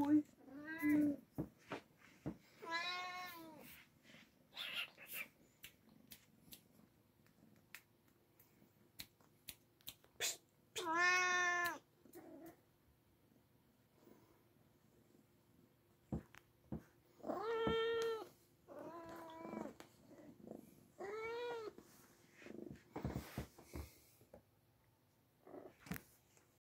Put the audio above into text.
boy.